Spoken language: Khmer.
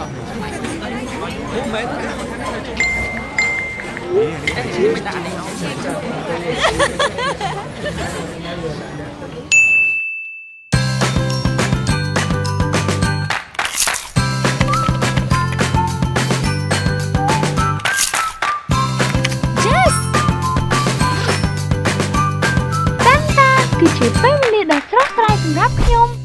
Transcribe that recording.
មិនឆ្លោតចេះសោះអូមែនទេអេឈ្មោះមិនដាក់នេះឲ្យ Jess តាន់តាគឺជាពេលវេលាដ៏ស្រស់ស្រាយសម្រាប់ខ្ញុំ